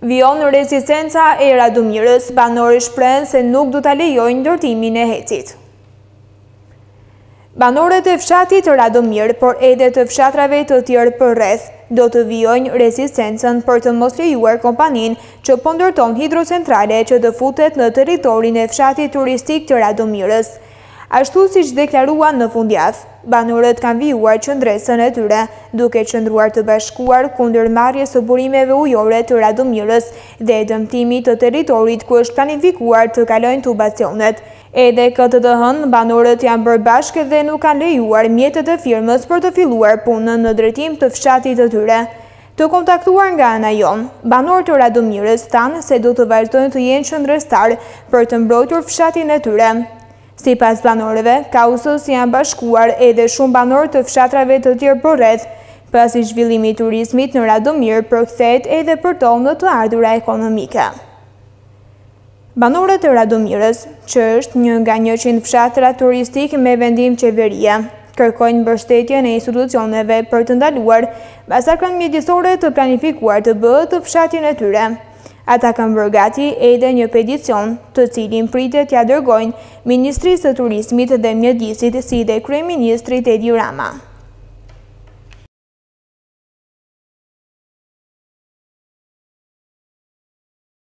Vijon rezistenca e Radomirës, banorët shprehen se nuk do ta lejojnë ndërtimin e hecit. Banorët e fshatit Radomirë, por edhe të fshatrave të tjerë përreth, do të vijojnë rezistencën për të mos lejuar kompaninë që po ndërton hidrocentrale që të futet në territorin e fshatit turistik të Radomirës. Ashtu siç deklaruan në fundjavë, banorët kanë vijuar qëndresën e tyre, duke qëndruar të bashkuar kundër marrjes së burimeve ujore të Radomirës dhe dëmtimit të territorit ku është planifikuar të kalojnë tubacionet. Edhe këtë të hënë, banorët janë bërë bashkë dhe nuk kanë lejuar mjetet e firmës për të filluar punën në drejtim të fshatit të tyre. Të kontaktuar nga ana jonë, banorë të Radomirës thanë se do të vazhdojnë të jenë qëndrestarë për të mbrojtur fshatin e tyre. Sipas banorëve, kauzës i janë bashkuar edhe shumë banorë të fshatrave të tjerë përreth, pasi zhvillimi i turizmit në Radomirë përkthehet edhe për to në të ardhura ekonomike. Banorët e Radomirës, që është një nga njëqind fshatrat turistikë me vendim qeverie, kërkojnë mbështetjen e institucioneve për të ndaluar masakrën mjedisore të planifikuar të bëhet në fshatin e tyre. Ata kanë bërë gati edhe një peticion, të cilin pritet t'ia dërgojnë Ministrisë së Turizmit dhe Mjedisit si dhe kryeministrit Edi Rama.